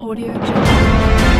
Audio Jungle.